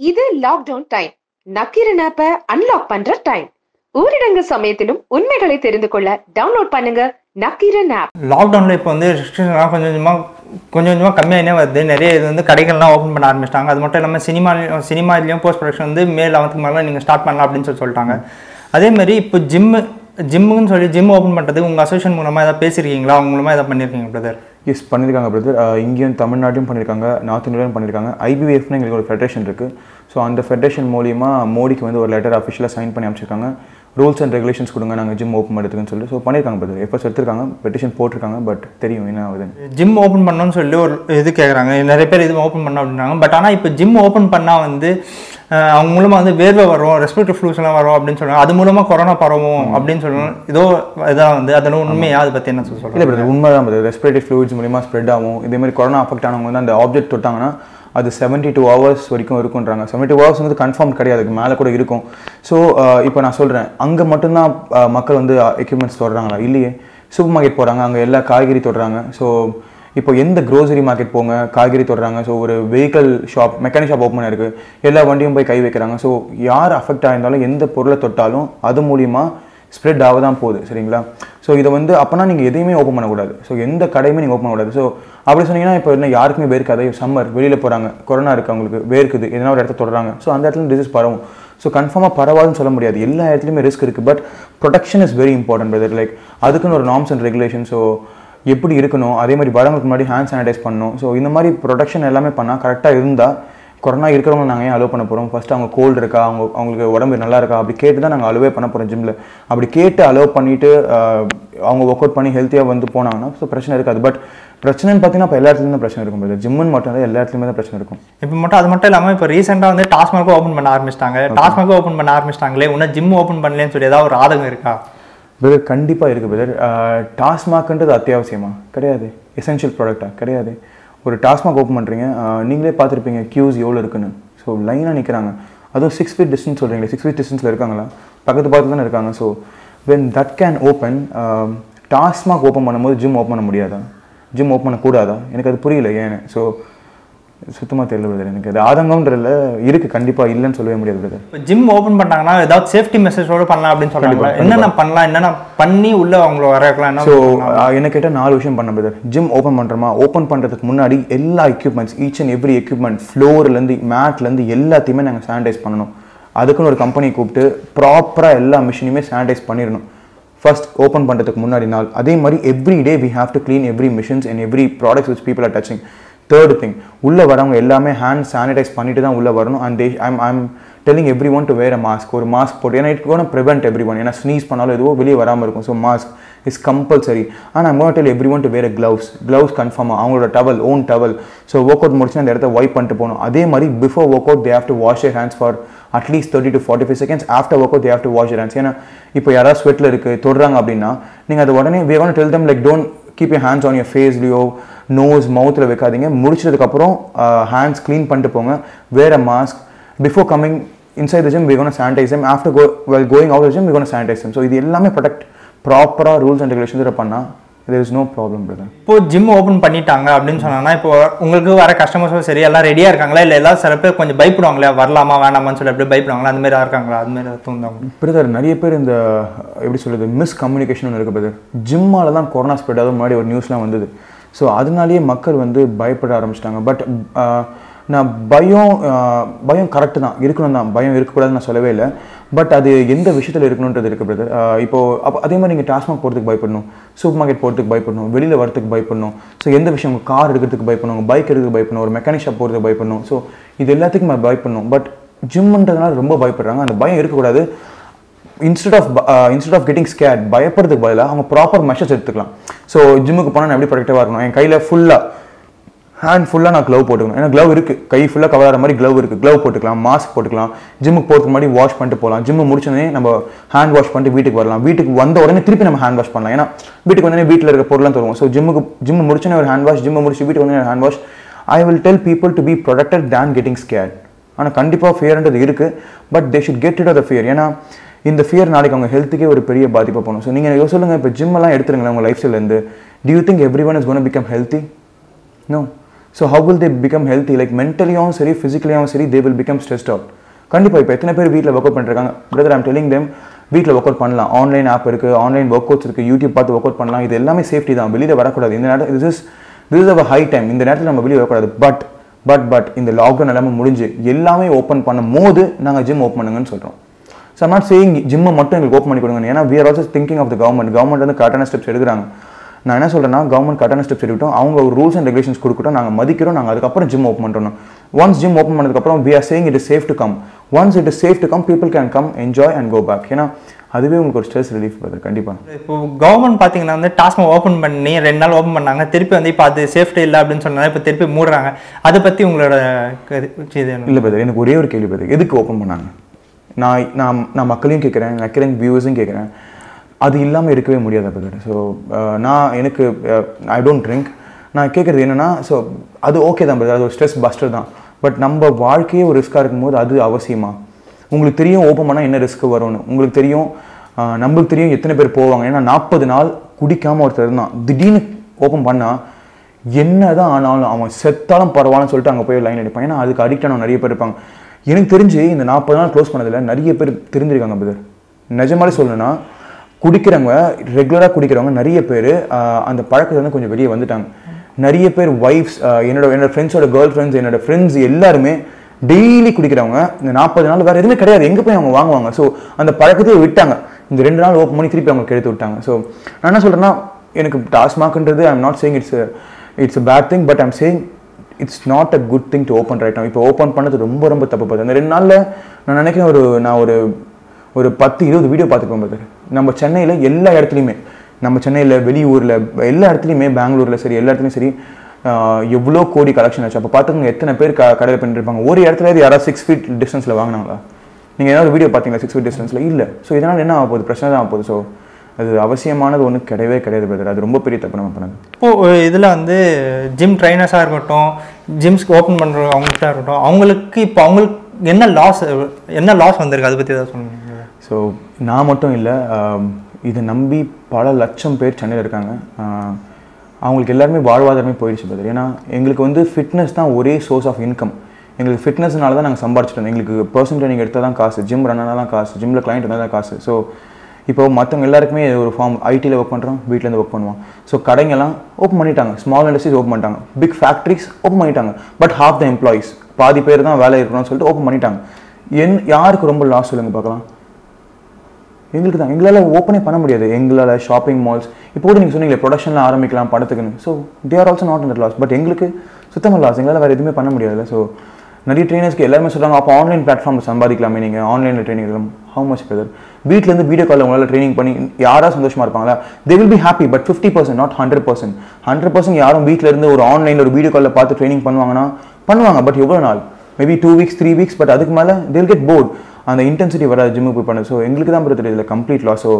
இது lockdown time Nakkheeran ஆப்பை unlock பண்ற டைம் ஊரடங்கு சமயத்திலும் உண்மைகளை தெரிந்து கொள்ள டவுன்லோட் பண்ணுங்க நக்கீரன் ஆப் லாக்டவுனில் இப்போ வந்து ரெஸ்ட்ரிக்ஷன்லாம் கொஞ்சம் கொஞ்சமாக கொஞ்சம் கொஞ்சமாக கம்மியாகினே வருது. நிறைய இது வந்து கடைகள்லாம் ஓப்பன் பண்ண ஆரம்பிச்சிட்டாங்க. அது மட்டும் இல்லாமல் சினிமா சினிமாலையும் போஸ்ட் ப்ரொடக்ஷன் வந்து மே லெவன்த்துக்கு மேலே நீங்கள் ஸ்டார்ட் பண்ணலாம் அப்படின்னு சொல்லி சொல்லிட்டாங்க. அதேமாதிரி இப்போ ஜிம்மு ஜிம்முன்னு சொல்லி ஜிம் ஓப்பன் பண்ணுறது உங்கள் அசோசியேஷன் மூலமாக எதாவது பேசியிருக்கீங்களா? அவங்க மூலமாக எதாவது பண்ணியிருக்கீங்க பிரதர் எஸ் பண்ணியிருக்காங்க பிரதர் இங்கேயும் தமிழ்நாட்டிலும் பண்ணியிருக்காங்க நார்த் இந்தியாவிலும் பண்ணியிருக்காங்க ஐபிஎஃப்னு எங்களுக்கு ஒரு ஃபெடரேஷன் இருக்குது ஸோ அந்த ஃபெடரேஷன் மூலியமா மோடிக்கு வந்து ஒரு லெட்டர் அஃபிஷியலாக சைன் பண்ணி அமைச்சிருக்காங்க ரூல்ஸ் அண்ட் ரெகுலேஷன்ஸ் கொடுங்க நாங்கள் ஜிம் ஓப்பன் பண்ணுறதுக்குன்னு சொல்லி ஸோ பண்ணியிருக்காங்க பிரதர் எஃபர்ட்ஸ் எடுத்திருக்காங்க பெட்டிஷன் போட்டிருக்காங்க பட் தெரியும் என்ன ஆகுதுன்னு. ஜிம் ஓப்பன் பண்ணணும்னு சொல்லி ஒரு இது கேட்குறாங்க நிறைய பேர் இது ஓப்பன் பண்ண அப்படின்றாங்க. பட் ஆனால் இப்போ ஜிம் ஓப்பன் பண்ணால் வந்து அவங்க மூலமாக வந்து வேர்வை வரும் ரெஸ்பிரேட்டரி ஃப்ளூஸ் எல்லாம் வரும் அப்படின்னு சொல்றாங்க. அது மூலமாக கொரோனா பரவும் அப்படின்னு சொல்லணும் ஏதோ இதான் வந்து அதெல்லாம் உண்மையா? அதை பற்றி என்ன சொல்ல இல்லை உண்மை தான் ரெஸ்பிரேட்டரி ஃப்ளூயிட்ஸ் மூலிமா ஸ்ப்ரெட் ஆகும். இதே மாதிரி கொரோனா அஃபெக்ட் ஆனவங்க வந்து அந்த ஆப்ஜெக்ட் தொட்டாங்கன்னா அது செவன்ட்டி டூ ஹவர்ஸ் வரைக்கும் இருக்குன்றாங்க செவன்ட்டி டூ ஹவர்ஸ் வந்து கன்ஃபார்ம் கிடையாது. மேலே கூட இருக்கும். ஸோ uh, இப்போ நான் சொல்கிறேன் அங்கே மட்டும்தான் uh, மக்கள் வந்து uh, எக்யூப்மெண்ட்ஸ் தொடுறாங்களா? இல்லையே. சூப்பர் மார்க்கெட் போகிறாங்க அங்கே எல்லா காய்கறி தொடுறாங்க. ஸோ இப்போ எந்த க்ரோசரி மார்க்கெட் போங்க காய்கறி தொடுறாங்க. ஸோ ஒரு vehicle shop mechanic shop open இருக்குது எல்லா வண்டியும் போய் கை வைக்கிறாங்க. ஸோ யார் அஃபெக்ட் ஆயிருந்தாலும் எந்த பொருளை தொட்டாலும் அது மூலிமா ஸ்ப்ரெட் ஆக தான் போகுது சரிங்களா? ஸோ இதை வந்து அப்போனா நீங்கள் எதையுமே ஓப்பன் பண்ணக்கூடாது. ஸோ எந்த கடையுமே நீங்கள் ஓப்பன் பண்ணக்கூடாது. ஸோ அப்படி சொன்னீங்கன்னா இப்போ என்ன யாருக்குமே வேர்க்காது சம்மர் வெளியில் போகிறாங்க கொரோனா இருக்குது அவங்களுக்கு வேர்க்குது. எதனா ஒரு இடத்த தொடறாங்க ஸோ அந்த இடத்துல டிசீஸ் பரவும். ஸோ கன்ஃபார்மாக பரவாதுன்னு சொல்ல முடியாது. எல்லா இடத்துலையுமே ரிஸ்க் இருக்குது but protection is very important brother like அதுக்குன்னு ஒரு நார்ம்ஸ் அண்ட் ரெகுலேஷன் ஸோ எப்படி இருக்கணும்? அதே மாதிரி வரவங்களுக்கு முன்னாடி ஹேண்ட் சானிடைஸ் பண்ணணும். ஸோ இந்த மாதிரி ப்ரொடக்ஷன் எல்லாமே பண்ணால் கரெக்டாக இருந்தால் கொரோனா இருக்கிறவங்க நாங்கள் ஏன் அலோவ் பண்ண போகிறோம் ஃபர்ஸ்ட் அவங்க கோல்டு இருக்கா? அவங்க அவங்களுக்கு உடம்பு நல்லா இருக்கா? அப்படி கேட்டு தான் நாங்கள் அலோவே பண்ண போகிறோம் ஜிம்மில் அப்படி கேட்டு அலோவ் பண்ணிவிட்டு அவங்க ஒர்க் அவுட் பண்ணி ஹெல்த்தியாக வந்து போனாங்கன்னா ஸோ பிரச்சனை இருக்காது. பட் பிரச்சனைன்னு பார்த்தீங்கன்னா இப்போ எல்லா இடத்துலையும் பிரச்சனை இருக்கும் ஜிம்முன்னு மட்டும் இல்லை எல்லா இடத்துலையுமே தான் பிரச்சனை இருக்கும். இப்போ மட்டும் அது மட்டும் இல்லாமல் இப்போ ரீசெண்டாக வந்து டாஸ்மார்க்கும் ஓப்பன் பண்ண ஆரம்பிச்சிட்டாங்க. டாஸ்மார்க்கும் ஓப்பன் பண்ண ஆரம்பிச்சிட்டாங்களே இன்னும் ஜிம் ஓப்பன் பண்ணலன்னு சொல்லி ஏதாவது ஒரு ஆதங்கம் இருக்கா? பிரதர் கண்டிப்பாக இருக்குது பிரதர் டாஸ்மாக்ன்றது அத்தியாவசியமா? கிடையாது. எசென்ஷியல் ப்ராடக்டா கிடையாது. ஒரு டாஸ்மாக் ஓப்பன் பண்ணுறீங்க நீங்களே பார்த்துருப்பீங்க க்யூஸ் எவ்வளோ இருக்குன்னு. ஸோ லைனாக நிற்கிறாங்க அதுவும் சிக்ஸ் ஃபீட் டிஸ்டன்ஸ் சொல்கிறீங்களே சிக்ஸ் ஃபீட் டிஸ்டன்ஸில் இருக்காங்களா? பக்கத்து பக்கத்து தானே இருக்காங்க. So when that can open TASMAC open பண்ணும்போது ஜிம் ஓப்பன் பண்ண முடியாதா? ஜிம் ஓப்பன் பண்ணக்கூடாதா? எனக்கு அது புரியல ஏன்னு ஸோ சுத்தமாக தெரியல பிரதர் எனக்கு அது ஆதங்கம்ன்றதுல இருக்குது கண்டிப்பாக இல்லைன்னு சொல்லவே முடியாது பிரதர் இப்போ ஜிம் ஓப்பன் பண்ணாங்கன்னா ஏதாவது சேஃப்டி மெசேஜோட பண்ணலாம் அப்படின்னு கண்டிப்பா, என்னென்ன பண்ணலாம்? என்னென்ன பண்ணி உள்ள அவங்கள வர வைக்கலாம்? என்ன ஸோ? என்ன கேட்டால் நாலு விஷயம் பண்ண பிரதர் ஜிம் ஓப்பன் பண்ணுறோமா ஓப்பன் பண்ணுறதுக்கு முன்னாடி எல்லா equipments each and every equipment ஃப்ளோர்லேருந்து மேட்லேருந்து எல்லாத்தையுமே நாங்கள் சானிடைஸ் பண்ணணும். அதுக்குன்னு ஒரு கம்பெனி கூப்பிட்டு ப்ராப்பராக எல்லா மிஷினையுமே சானிடைஸ் பண்ணிடணும். ஃபர்ஸ்ட் ஓப்பன் பண்ணுறதுக்கு முன்னாடி நாள். அதே மாதிரி every day we have to clean every machines and every products which people are touching third thing உள்ளே வரவங்க எல்லாமே ஹேண்ட் சானிடைஸ் பண்ணிட்டு தான் உள்ளே வரணும். And they I'm I'm telling every one to wear a mask ஒரு மாஸ்க் போட்டு ஏன்னா it gonna prevent every one ஏன்னா ஸ்னீஸ் பண்ணாலும் எதுவோ வெளியே வராமல் இருக்கும். ஸோ மாஸ்க் இஸ் கம்பல்சரி ஆனால் I'm tell every one to wear gloves gloves கன்ஃபார்மாக அவங்களோட towel own towel so work out முடிச்சு அந்த இடத்த ஒய்ப் பண்ணிட்டு போகணும். அதே மாதிரி before work out they have to wash their hands for at least thirty to forty five seconds after work out they have to wash your hands ஏன்னா இப்போ யாராவது ஸ்வெட்டில் இருக்குது தொடுறாங்க அப்படின்னா நீங்கள் அது உடனே we want tell them like don't keep you hands on your ஃபேஸ்லையோ nose மவுத்தில் வைக்காதீங்க. முடிச்சதுக்கப்புறம் ஹேண்ட்ஸ் க்ளீன் பண்ணிட்டு போங்க. Wear a mask before coming inside the gym we gonna sanitise them. After go well going out the gym we gonna sanitise them. So இது எல்லாமே protect ப்ராப்பராக rules and regulations பண்ணால் there is no problem brother இப்போ gym open பண்ணிட்டாங்க அப்படின்னு சொன்னாங்கன்னா இப்போ உங்களுக்கு வர கஸ்டமர்ஸும் சரி எல்லாம் ரெடியாக இருக்காங்களா? இல்லை எல்லாம் சில பேர் கொஞ்சம் பயப்படுவாங்களே வரலாமா வேணாமான்னு சொல்லி எப்படி பயப்படுவாங்களா? அந்த மாதிரி இருக்காங்களா? அது மாதிரி தூந்தவங்க பிரதர் நிறைய பேர் இந்த எப்படி சொல்கிறது மிஸ் கம்யூனிகேஷன் ஒன்று இருக்குது பிரதர் ஜிம்மால தான் கொரோனா ஸ்ப்ரெட் ஆகுது முன்னாடி ஒரு நியூஸ்லாம் வந்தது. ஸோ அதனாலேயே மக்கள் வந்து பயப்பட ஆரம்பிச்சிட்டாங்க. பட் நான் பயம் பயம் கரெக்டு தான். இருக்கணும் தான் பயம் இருக்கக்கூடாதுன்னு நான் சொல்லவே இல்லை. பட் அது எந்த விஷயத்தில் இருக்கணுன்றது இருக்குது பிரதர் இப்போது அப்போ அதே மாதிரி நீங்கள் டாஸ்மாக் போகிறதுக்கு பயப்படணும். சூப்பர் மார்க்கெட் போகிறதுக்கு பயப்படணும். வெளியில் வரதுக்கு பயப்படணும். ஸோ எந்த விஷயம்? உங்கள் கார் எடுக்கிறதுக்கு பயப்படணும். உங்கள் பைக் எடுக்கிறதுக்கு பயப்படணும். ஒரு மெக்கானிக் ஷாப் போகிறதுக்கு பயப்படணும். ஸோ இது எல்லாத்துக்கும் பயப்படணும். பட் ஜிம்ன்றதுனால ரொம்ப பயப்படுறாங்க. அந்த பயம் இருக்கக்கூடாது. Instead of instead of getting scared பயப்படுறதுக்கு பதிலாக அவங்க ப்ராப்பர் மெஷர்ஸ் எடுத்துக்கலாம். ஸோ ஜிம்முக்கு போனால் நான் எப்படி ப்ரொடக்டிவாக இருக்கணும்? என் கையில் ஃபுல்லாக ஹேண்ட் ஃபுல்லாக நான் க்ளவ் போட்டுக்கணும். ஏன்னா க்ளவ் இருக்குது கை ஃபுல்லாக கவர் ஆகிற மாதிரி க்ளவ் இருக்குது க்ளவ் போட்டுக்கலாம் மாஸ்க் போட்டுக்கலாம். ஜிம்முக்கு போகிறதுக்கு முன்னாடி வாஷ் பண்ணிட்டு போகலாம். ஜிம்மு முடிச்சோடனே நம்ம ஹேண்ட் வாஷ் பண்ணிட்டு வீட்டுக்கு வரலாம். வீட்டுக்கு வந்த உடனே திருப்பி நம்ம ஹேண்ட் வாஷ் பண்ணலாம். ஏன்னா வீட்டுக்கு வந்தோடனே வீட்டில் இருக்க பொருளாக தருவோம். ஸோ ஜிம்முக்கு ஜிம் முடிச்சோடனே ஒரு ஹேண்ட் வாஷ் ஜிம்மு முடிச்சு வீட்டுக்கு வந்தோடனே hand wash I will tell people to be protected then getting scared ஆனால் கண்டிப்பாக ஃபியர்ன்றது இருக்குது but they should get it off the fear ஏன்னா இந்த ஃபியர் நாளைக்கு அவங்க ஹெல்த்துக்கே ஒரு பெரிய பாதிப்பை போகணும் ஸோ நீங்கள் சொல்லுங்கள் இப்போ ஜிம்மெல்லாம் எடுத்துருங்களேன் உங்கள் life ஸ்டைலேருந்து do you think every one is gonna become healthy no so how will they become healthy like மென்டலியாகவும் சரி ஃபிசிக்கலியாகவும் சரி they will become stressed out கண்டிப்பாக இப்போ எத்தனை பேர் வீட்டில் ஒர்க் அவுட் பண்ணிருக்காங்க பிரதர் ஐம் டெல்லிங் them வீட்டில் ஒர்க் அவுட் பண்ணலாம். ஆன்லைன் ஆப் இருக்குது ஆன்லைன் ஒர்க் அவுட்ஸ் இருக்குது யூடியூப் பார்த்து ஒர்க் அவுட் பண்ணலாம். இது எல்லாமே சேஃப்டி தான். வெளியில் வரக்கூடாது. இந்த நேரத்தில் this is this is our high time இந்த நேரத்தில் நம்ம வெளியே வரக்கூடாது. பட் பட் பட் இந்த லாக்டவுன் எல்லாமே முடிஞ்சு எல்லாமே ஓப்பன் பண்ணும் போது நாங்கள் ஜிம் ஓப்பன் பண்ணுங்கன்னு சொல்கிறோம் ஸோ நாட் சேயிங் ஜிம்மை மட்டும் எங்களுக்கு ஓப்பன் பண்ணி கொடுங்க ஏன்னா we are also thinking of the government government வந்து கரெக்டான ஸ்டெப்ஸ் எடுக்கிறாங்க. நான் என்ன சொல்றேன்னா கவர்மெண்ட் கரெக்டான ஸ்டெப்ஸ் எடுக்கட்டும். அவங்க ஒரு ரூல்ஸ் அண்ட் ரெகுலேஷன்ஸ் கொடுக்கட்டும். நாங்கள் மதிக்கிறோம். நாங்கள் அதுக்கப்புறம் ஜிம் ஓப்பன் பண்ணுறோம் ஒன்ஸ் ஜிம் ஓப்பன் பண்ணதுக்கப்புறம் we are saying it is safe to come. Once it is safe to come people can come enjoy and go back. ஏன்னா அதுவே உங்களுக்கு ஒரு ஸ்ட்ரெஸ் ரிலீஃப் வருது கண்டிப்பாக இப்போ கவர்மெண்ட் பார்த்தீங்கன்னா வந்து டாஸ்மாக் ஓப்பன் பண்ணி ரெண்டு நாள் ஓப்பன் பண்ணாங்க. திருப்பி வந்து இப்போ அது சேஃப்டி இல்லை அப்படின்னு சொன்னாங்க இப்போ திருப்பி மூடுறாங்க. அதை பற்றி உங்களோட இது? இல்லை பிரதர் எனக்கு ஒரே ஒரு கேள்வி பிரதர். எதுக்கு ஓப்பன் பண்ணாங்க? நான் நான் நான் மக்களையும் கேட்குறேன் நக்கிறேன் வியூவர்ஸும் கேட்குறேன் அது இல்லாமல் இருக்கவே முடியாது பிரதர் ஸோ uh, நான் எனக்கு ஐ டோன்ட் ட்ரிங்க் நான் கேட்குறது என்னென்னா ஸோ அது ஓகே தான் பிரதர் அது ஒரு ஸ்ட்ரெஸ் பஸ்டர் தான். பட் நம்ம வாழ்க்கையே ஒரு ரிஸ்க்காக இருக்கும்போது அது அவசியமா? உங்களுக்கு தெரியும் ஓப்பன் பண்ணால் என்ன ரிஸ்க் வரும்னு. உங்களுக்கு தெரியும் uh, நம்மளுக்கு தெரியும் எத்தனை பேர் போவாங்க. ஏன்னா நாற்பது நாள் குடிக்காமல் ஒருத்தர் இருந்தான். திடீர்னு ஓப்பன் பண்ணால் என்ன தான் ஆனாலும் அவன் செத்தாலும் பரவாயில்லன்னு சொல்லிட்டு அங்கே போய் லைன் அடிப்பான். ஏன்னா அதுக்கு ஆனவங்க நிறைய பேர் இருப்பாங்க. எனக்கு தெரிஞ்சு இந்த நாற்பது நாள் க்ளோஸ் பண்ணதில் நிறைய பேர் தெரிஞ்சிருக்காங்க பிரதர் நிஜமாலே சொல்லணும்னா குடிக்கிறவங்க ரெகுலராக குடிக்கிறவங்க நிறைய பேர் அந்த பழக்கத்தை இருந்து கொஞ்சம் வெளியே வந்துட்டாங்க. நிறைய பேர் ஒய்ஃப்ஸ் என்னோட என்னோட ஃப்ரெண்ட்ஸோட கேர்ள் ஃப்ரெண்ட்ஸ் என்னோட ஃப்ரெண்ட்ஸ் எல்லாருமே டெய்லி குடிக்கிறவங்க. இந்த நாற்பது நாள் வேறு எதுவுமே கிடையாது. எங்கே போய் அவங்க வாங்குவாங்க? ஸோ அந்த பழக்கத்தையே விட்டாங்க. இந்த ரெண்டு நாள் ஓப்பன் பண்ணி திருப்பி அவங்க எடுத்து விட்டாங்க. ஸோ நான் என்ன சொல்கிறேன்னா எனக்கு டாஸ்மாக்ன்றது I not saying it's it's a bad thing but I'm saying it's not a good thing to open right இப்போ ஓப்பன் பண்ணது ரொம்ப ரொம்ப தப்பு பார்த்து. அந்த ரெண்டு நாளில் நான் நினைக்கிறேன் ஒரு நான் ஒரு ஒரு பத்து இருபது வீடியோ பார்த்துருப்போம் பிரதர் நம்ம சென்னையில் எல்லா இடத்துலையுமே நம்ம சென்னையில் வெளியூரில் எல்லா இடத்துலையுமே பெங்களூரில் சரி எல்லா இடத்துலையும் சரி எவ்வளோ கோடி கலெக்ஷன் ஆச்சு. அப்போ பார்த்துக்கோங்க எத்தனை பேர் க கடையில் பண்ணிருப்பாங்க ஒரு இடத்துல யாராவது சிக்ஸ் ஃபீட் டிஸ்டன்ஸில் வாங்கினாங்களா? நீங்கள் ஏதாவது வீடியோ பார்த்தீங்களா சிக்ஸ் ஃபீட் டிஸ்டன்ஸில் இல்லை. ஸோ இதனால் என்ன ஆக போகுது? பிரச்சனை தான் ஆக போகுது. ஸோ அது அவசியமானது ஒன்றும் கிடையவே கிடையாது பிரதர் அது ரொம்ப பெரிய தப்பு நம்ம பண்ணது. இப்போது இதில் வந்து ஜிம் ட்ரைனர்ஸாக இருக்கட்டும் ஜிம்ஸ்க்கு ஓப்பன் பண்ணுற அவங்கள்ட்ட இருக்கட்டும் அவங்களுக்கு இப்போ அவங்களுக்கு என்ன லாஸ் என்ன லாஸ் வந்திருக்கு? அதை பற்றி ஏதாவது சொல்லுங்கள் ஸோ நான் மட்டும் இல்லை இதை நம்பி பல லட்சம் பேர் சென்னையில் இருக்காங்க. அவங்களுக்கு எல்லாருமே வாழ்வாதாரமே போயிடுச்சு பதில் ஏன்னா எங்களுக்கு வந்து ஃபிட்னஸ் தான் ஒரே சோர்ஸ் ஆஃப் இன்கம் எங்களுக்கு ஃபிட்னஸ்னால தான் நாங்கள் சம்பாரிச்சிட்டு இருந்தோம் எங்களுக்கு பர்சனல் ட்ரைனிங் எடுத்தால் தான் காசு ஜிம் ரன் தான் காசு ஜிம்மில் கிளைண்ட் இருந்தால் தான் காசு. ஸோ இப்போ மற்றவங்க எல்லாருக்குமே ஒரு ஃபார்ம் ஐடியில் ஒர்க் பண்ணுறோம் வீட்டிலேருந்து ஒர்க் பண்ணுவோம். ஸோ கடைங்கெல்லாம் ஓப்பன் பண்ணிட்டாங்க. ஸ்மால் இண்டஸ்ட்ரீஸ் ஓப்பன் பண்ணிட்டாங்க. பிக் ஃபேக்ட்ரிஸ் ஓப்பன் பண்ணிட்டாங்க. பட் ஹாஃப் த எம்ப்ளாயிஸ் பாதி பேர் தான் வேலை இருக்கணும்னு சொல்லிட்டு ஓப்பன் பண்ணிட்டாங்க. என் யாருக்கு ரொம்ப லாஸ் சொல்லுங்கள் பார்க்கலாம். எங்களுக்கு தான். எங்களால் ஓப்பனே பண்ண முடியாது. எங்களால் ஷாப்பிங் மால்ஸ் இப்போ கூட நீங்கள் சொன்னீங்களே ப்ரொடக்ஷனில் ஆரம்பிக்கலாம் படத்துக்குன்னு. So they are also not in loss but எங்களுக்கு சுத்தமாக லாஸ் எங்களால் வேறு எதுவுமே பண்ண முடியாது. ஸோ நிறைய ட்ரெயினர்ஸ்க்கு எல்லாருமே சொல்கிறாங்க அப்போ ஆன்லைன் பிளாட்ஃபார்மில் சம்பாதிக்கலாமே நீங்கள் ஆன்லைனில் ட்ரைனிங் எடுக்கலாம் ஹவு மச் பிரதர் வீட்டிலேருந்து வீடியோ காலில் உங்களால் ட்ரைனிங் பண்ணி யாராக சந்தோஷமாக இருப்பாங்களா? They will be happy but fifty percent not hundred percent hundred percent யாரும் வீட்டில் இருந்து ஒரு ஆன்லைனில் ஒரு வீடியோ காலில் பார்த்து ட்ரைனிங் பண்ணுவாங்கன்னா பண்ணுவாங்க. பட் எவ்வளோ நாள்? Maybe two weeks three weeks but அதுக்கு மேலே they'll கெட் போர்ட் அந்த இன்டென்சிட்டி வராது ஜிம்முக்கு போய் பண்ண. ஸோ எங்களுக்கு தான் பிரதர் இதில் கம்ப்ளீட் லாஸ் ஸோ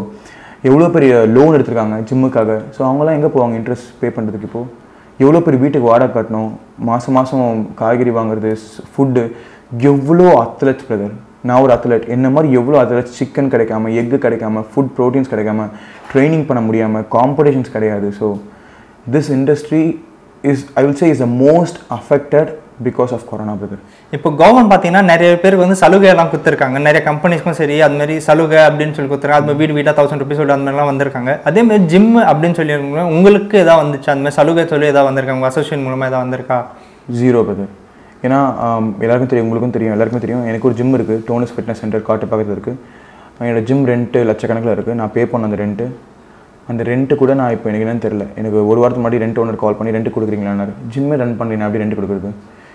எவ்வளோ பெரிய லோன் எடுத்திருக்காங்க ஜிம்முக்காக ஸோ அவங்களாம் எங்கே போவாங்க? இன்ட்ரெஸ்ட் பே பண்ணுறதுக்கு இப்போது எவ்வளோ பெரிய வீட்டுக்கு வாடகை கட்டணும்? மாதம் மாதம் காய்கறி வாங்குறது ஃபுட்டு எவ்வளோ அத்லெட்ஸ் பிரதர் நான் ஒரு அத்லெட் என்ன மாதிரி எவ்வளோ அத்லெட்ஸ் சிக்கன் கிடைக்காம எக்கு கிடைக்காம ஃபுட் ப்ரோட்டீன்ஸ் கிடைக்காம ட்ரைனிங் பண்ண முடியாமல் காம்படிஷன்ஸ் கிடையாது. So this industry is I will say is the most affected because of corona brother இப்போ கவர்மெண்ட் பார்த்தீங்கன்னா நிறைய பேருக்கு வந்து சலுகை எல்லாம் கொடுத்துருக்காங்க. நிறைய கம்பெனிஸ்க்கும் சரி அது மாதிரி சலுகை அப்படின்னு சொல்லி கொடுத்துருக்காங்க. அது வீடு வீடாக தௌசண்ட் ருபீஸ் அந்த மாதிரிலாம் வந்திருக்காங்க. அதே மாதிரி ஜிம் அப்படின்னு சொல்லி உங்களுக்கு ஏதாவது வந்துச்சு? அந்த மாதிரி சலுகை சொல்லி ஏதாவது வந்திருக்காங்க உங்கள் அசோசியேஷன் மூலமாக ஏதாவது வந்திருக்கா? ஜீரோ பிரதர் ஏன்னா எல்லாருக்கும் தெரியும் உங்களுக்கும் தெரியும் எல்லாருக்கும் தெரியும். எனக்கு ஒரு ஜிம் இருக்குது டோனஸ் ஃபிட்னஸ் சென்டர் காட்டு பக்கத்தில் இருக்குது என்னோட ஜிம் ரெண்ட்டு லட்சக்கணக்கில் இருக்குது நான் பே பண்ண அந்த ரெண்ட்டு அந்த ரெண்ட்டு கூட நான் இப்போ எனக்கு என்னன்னு தெரில எனக்கு ஒரு வாரத்துக்கு முன்னாடி ரெண்ட் ஓனர் கால் பண்ணி ரெண்ட் கொடுக்குறீங்களான்னாரு. ஜிம்மே ரன் பண்ணி நான் எப்படி ரெண்ட் கொடுக்குறது?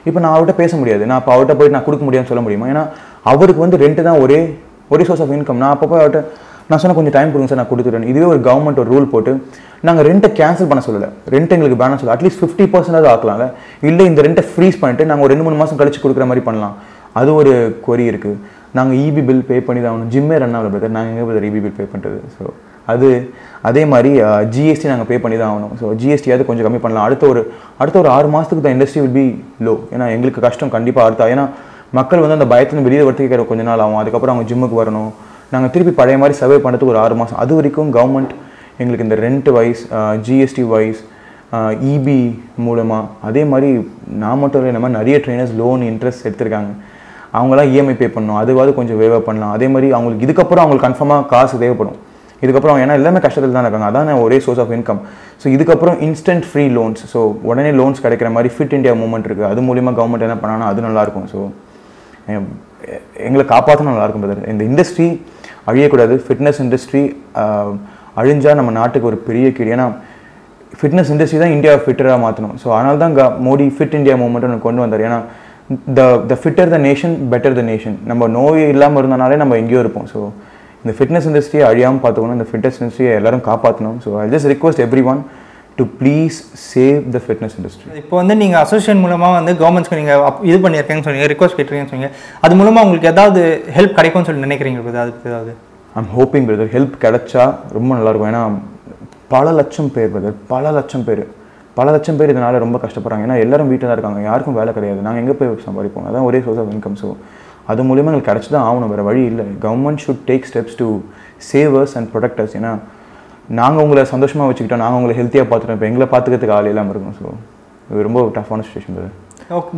இப்போ நான் அவர்கிட்ட பேச முடியாது. நான் இப்போ அவர்கிட்ட போய் நான் கொடுக்க முடியாதுன்னு சொல்ல முடியுமா? ஏன்னா அவருக்கு வந்து ரெண்ட் தான் ஒரே ஒரே சோர்ஸ் ஆஃப் இன்கம் நான் அப்போ போய் அவர்கிட்ட நான் சொன்ன கொஞ்சம் டைம் கொடுங்க சார் நான் கொடுத்துட்டேன் இதுவே ஒரு கவர்மெண்ட் ஒரு ரூல் போட்டு நாங்கள் ரெண்ட்டை கேன்சல் பண்ண சொல்லலை. ரெண்ட் எங்களுக்கு பேன சொல்ல அட்லீஸ்ட் ஃபிஃப்டி பர்சன்டாவது ஆக்கலாம்ல. இல்லை இந்த ரெண்ட்டை ஃப்ரீஸ் பண்ணிட்டு நாங்கள் ஒரு ரெண்டு மூணு மாதம் கழிச்சு கொடுக்குற மாதிரி பண்ணலாம். அது ஒரு கொரி இருக்குது நாங்கள் இபி பில் பே பண்ணி தான் ஆகணும். ஜிம்மே ரன் ஆகல பிரதர் நாங்கள் எங்கே பிரதர் இபி பில் பே பண்ணுறது ஸோ அது அதே மாதிரி ஜிஎஸ்டி நாங்கள் பே பண்ணி தான் ஆகணும். ஸோ ஜிஎஸ்டியாவது கொஞ்சம் கம்மி பண்ணலாம். அடுத்த ஒரு அடுத்த ஒரு ஆறு மாதத்துக்கு தான் இண்டஸ்ட்ரி வில் பி லோ ஏன்னா எங்களுக்கு கஷ்டம் கண்டிப்பாக அடுத்த ஏன்னா மக்கள் வந்து அந்த பயத்துல வெளியே வர்த்திக்கிற கொஞ்ச நாள் ஆகும். அதுக்கப்புறம் அவங்க ஜிம்முக்கு வரணும். நாங்கள் திருப்பி பழைய மாதிரி சர்வே பண்ணுறதுக்கு ஒரு ஆறு மாதம் அது வரைக்கும் கவர்மெண்ட் எங்களுக்கு இந்த rent wise GST wise EB மூலமாக அதே மாதிரி நான் மட்டும் இல்லை இந்த மாதிரி நிறைய ட்ரைனர்ஸ் லோன் இன்ட்ரெஸ்ட் எடுத்திருக்காங்க. அவங்களாம் இஎம்ஐ பே பண்ணணும் அதுவாது கொஞ்சம் வேவ் பண்ணலாம். அதே மாதிரி அவங்களுக்கு இதுக்கப்புறம் அவங்களுக்கு கன்ஃபார்மாக காசு தேவைப்படும். இதுக்கப்புறம் ஏன்னா எல்லாமே கஷ்டத்தில் தான் இருக்காங்க. அதான் ஒரே சோர்ஸ் ஆஃப் இன்கம் ஸோ இதுக்கப்புறம் இன்ஸ்டன்ட் ஃப்ரீ லோன்ஸ் ஸோ உடனே லோன்ஸ் கிடைக்கிற மாதிரி ஃபிட் இந்தியா மூவ்மெண்ட் இருக்குது அது மூலிமா கவர்மெண்ட் என்ன பண்ணாலும் அது நல்லாயிருக்கும் ஸோ எங்களை காப்பாற்றினா நல்லாயிருக்கும் பிரதர் இந்த இண்டஸ்ட்ரி அழியக்கூடாது. ஃபிட்னஸ் இண்டஸ்ட்ரி அழிஞ்சால் நம்ம நாட்டுக்கு ஒரு பெரிய கீடு ஏன்னா ஃபிட்னஸ் இண்டஸ்ட்ரி தான் இந்தியாவை ஃபிட்டராக மாற்றணும் ஸோ அதனால தான் க மோடி ஃபிட் இந்தியா மூமெண்ட்டை கொண்டு வந்தார். ஏன்னா the the fitter the nation better the nation நம்ம நோய் இல்லாமல் இருந்தனாலே நம்ம எங்கேயோ இருப்போம். ஸோ இந்த ஃபிட்னஸ் இண்டஸ்ட்ரியை அழியாமல் பார்த்துக்கணும். இந்த ஃபிட்னஸ் இண்டஸ்ட்ரியை எல்லாரும் காப்பாற்றணும் so I just request every one to please save the fitness industry இப்போ வந்து நீங்கள் அசோசியேஷன் மூலமாக வந்து கவர்மெண்ட்ஸ்க்கு நீங்கள் இது பண்ணியிருக்கேன்னு சொன்னீங்க ரிக்வஸ்ட் கேட்டிருக்கேன்னு சொன்னீங்க. அது மூலமாக உங்களுக்கு ஏதாவது ஹெல்ப் கிடைக்கும்னு சொல்லி நினைக்கிறீங்க brother? அதுக்கு ஏதாவது? ஐம் ஹோப்பிங் பிரதர் ஹெல்ப் கிடைச்சா ரொம்ப நல்லாயிருக்கும் ஏன்னா பல லட்சம் பேர் பிரதர் பல லட்சம் பேர் பல லட்சம் பேர் இதனால் ரொம்ப கஷ்டப்படுறாங்க. ஏன்னா எல்லாரும் வீட்டில் தான் இருக்காங்க. யாருக்கும் வேலை கிடையாது. நாங்கள் எங்கே போய் சம்பாதிப்போம்? அதான் ஒரே சோர்ஸ் ஆஃப் இன்கம் ஸோ அது மூலியமாக எங்களுக்கு கிடச்சி தான் ஆகணும். வேறு வழி இல்லை. Government should take steps to savers and protectors ஏன்னா நாங்கள் உங்களை சந்தோஷமாக வச்சுக்கிட்டோம் நாங்கள் உங்களை ஹெல்த்தியாக பார்த்துட்டோம். இப்போ எங்களை பார்த்துக்கிறதுக்கு ஆள் இல்லாமல் இருக்கும். ஸோ இது ரொம்ப டஃப்பான சுச்சுவேஷன் பிரதர்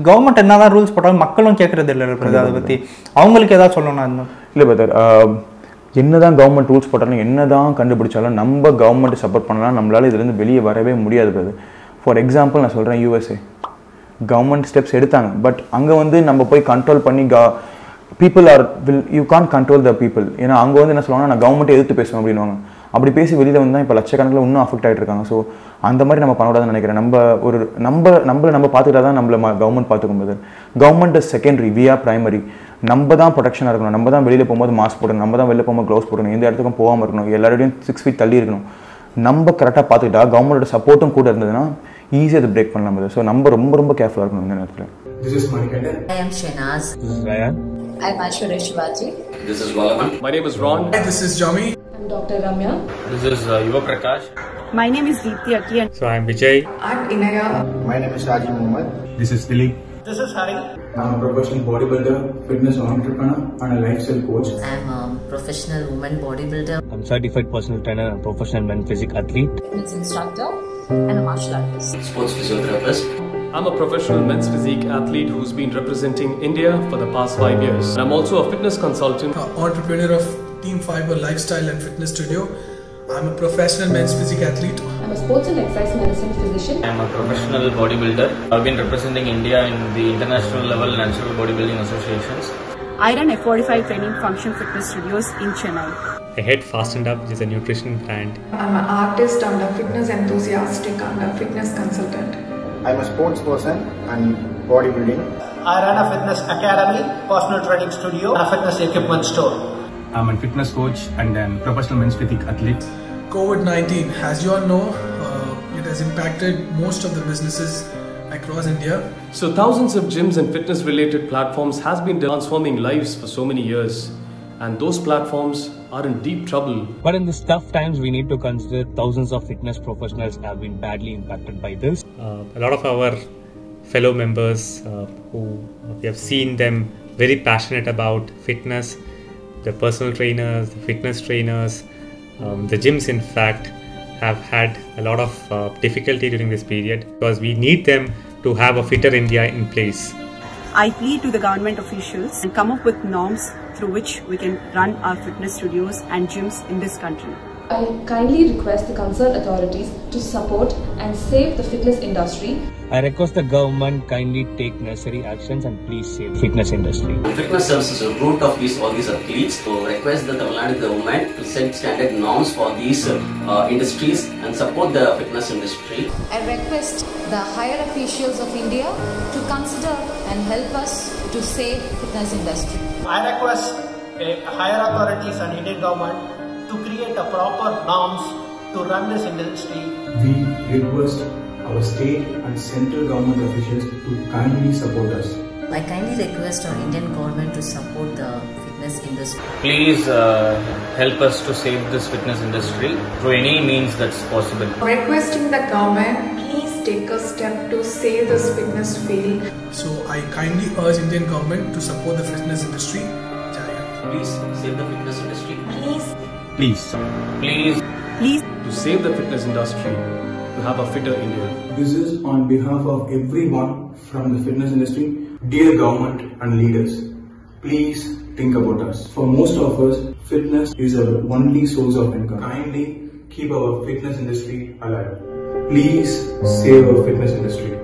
கவர்மெண்ட் என்னதான் ரூல்ஸ் போட்டாலும் மக்களும் கேட்கறது இல்லை அதை பற்றி அவங்களுக்கு ஏதாவது சொல்லணும் இல்லை பிரதர் என்னதான் கவர்மெண்ட் ரூல்ஸ் போட்டாலும் என்னதான் கண்டுபிடிச்சாலும் நம்ம கவர்மெண்ட் சப்போர்ட் பண்ணலாம். நம்மளால இதுலேருந்து வெளியே வரவே முடியாது பிரதர் ஃபார் எக்ஸாம்பிள் நான் சொல்கிறேன் யூஎஸ்ஏ கவர்மெண்ட் ஸ்டெப்ஸ் எடுத்தாங்க. பட் அங்கே வந்து நம்ம போய் கண்ட்ரோல் பண்ணி கா people or will you can control the people ஏன்னா அங்கே வந்து என்ன சொல்லுவாங்கன்னா நான் கவர்மெண்ட்டை எதிர்த்து பேசுவேன் அப்படின்வாங்க அப்படி பேசி வெளியில் வந்து தான் இப்போ லட்சக்கணக்கில் இன்னும் அஃபெக்ட் ஆகிட்டு இருக்காங்க ஸோ அந்த மாதிரி நம்ம பண்ணக்கூடாதுன்னு நினைக்கிறேன். நம்ம ஒரு நம்ம நம்மளை நம்ம பார்த்துக்கிட்டா தான் நம்மள கவர்மெண்ட் பார்த்துக்கும் போது government is secondary we are primary நம்ம தான் ப்ரொடெக்ஷனாக இருக்கணும். நம்ம தான் வெளியில் போகும்போது மாஸ்க் போடணும். நம்ம தான் வெளியில் போகும்போது க்ளவுஸ் போடணும். எந்த இடத்துக்கும் போகாமல் இருக்கணும். எல்லாரோடையும் சிக்ஸ் ஃபீட் தள்ளி இருக்கணும். நம்ம கரெக்டாக பார்த்துக்கிட்டா கவர்மெண்டோட சப்போர்ட்டும் கூட இருந்ததுன்னா ஈஸியாக அதை பிரேக் பண்ணலாம் ஸோ நம்ம ரொம்ப ரொம்ப கேர்ஃபுல்லாக இருக்கணும் இந்த நேரத்தில் This is Manikandan. I am Shenaz. I'm Ashwarya Shivaji. This is Valaman. My name is Ron. This is Jami. I'm Dr. Ramya. This is uh, Yuva Prakash. My name is Deepthi Atti and So I'm Vijay. I'm Inaya. My name is Raji Muhammad. This is Dilip. This is Harry. I'm a professional bodybuilder, fitness entrepreneur, and a lifestyle coach. I am a professional woman bodybuilder. I'm certified personal trainer and professional men's physique athlete. Fitness instructor and a martial artist. Sports physiotherapist. I'm a professional men's physique athlete who's been representing India for the past five years. I'm also a fitness consultant. Uh, entrepreneur of Team Fiber Lifestyle and Fitness Studio. I'm a professional men's physique athlete. I'm a sports and exercise medicine physician. I'm a professional bodybuilder. I've been representing India in the international level natural bodybuilding associations. I run F45 training function fitness studios in Chennai. I head Fastened Up, which is a nutrition brand. I'm an artist and a fitness enthusiastic and a fitness consultant. I'm a sports person and bodybuilding. I run a fitness academy, personal training studio, and a fitness equipment store. I'm a fitness coach and a professional men's physique athlete. COVID 19, as you all know, uh, it has impacted most of the businesses across India. So thousands of gyms and fitness related platforms has been transforming lives for so many years. And those platforms are in deep trouble. But in these tough times, we need to consider thousands of fitness professionals have been badly impacted by this. Uh, a lot of our fellow members uh, who we have seen them very passionate about fitness, the personal trainers, the fitness trainers, um, the gyms, in fact, have had a lot of uh, difficulty during this period because we need them to have a fitter India in place. I plead to the government officials and come up with norms through which we can run our fitness studios and gyms in this country. I kindly request the concerned authorities to support and save the fitness industry. I request the government kindly take necessary actions and please save fitness industry. Fitness services are root of these all these athletes. So request the Tamil Nadu government to set standard norms for these uh, industries and support the fitness industry. I request the higher officials of India to consider and help us to save fitness industry. I request a higher authorities and Indian government to create a proper norms to run this industry. We request our state and central government officials to kindly support us. I kindly request our Indian government to support the fitness industry. Please uh, help us to save this fitness industry through any means that's possible. Requesting the government, please take a step to save this fitness field. So I kindly urge Indian government to support the fitness industry. Please save the fitness industry. Please. Please. Please. Please. To save the fitness industry, to have a fitter India. This is on behalf of everyone from the fitness industry, dear government and leaders. Please think about us. For most of us, fitness is our only source of income. Kindly keep our fitness industry alive. Please save our fitness industry.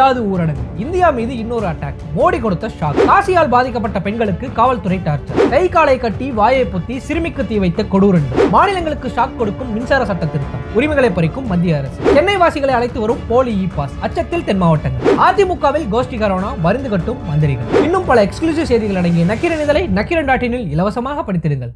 விடாது ஊரடங்கு. India மீது இன்னொரு attack Modi கொடுத்த shock காசியால் பாதிக்கப்பட்ட பெண்களுக்கு காவல்துறை torture கை காலை கட்டி வாயை பொத்தி சிறுமிக்கு தீ வைத்த கொடூரன். மாநிலங்களுக்கு ஷாக் கொடுக்கும் மின்சார சட்ட திருத்தம். உரிமைகளை பறிக்கும் மத்திய அரசு. சென்னை வாசிகளை அழைத்து வரும் போலி இ பாஸ் அச்சத்தில் தென் மாவட்டங்கள். அதிமுகவில் கோஷ்டி கரோனா மருந்து கட்டும் மந்திரிகள். இன்னும் பல எக்ஸ்க்ளூசிவ் செய்திகள் அடங்கிய நக்கிரன் இதழை நக்கிரன் டாட்டினில் இலவசமாக படித்திருங்கள்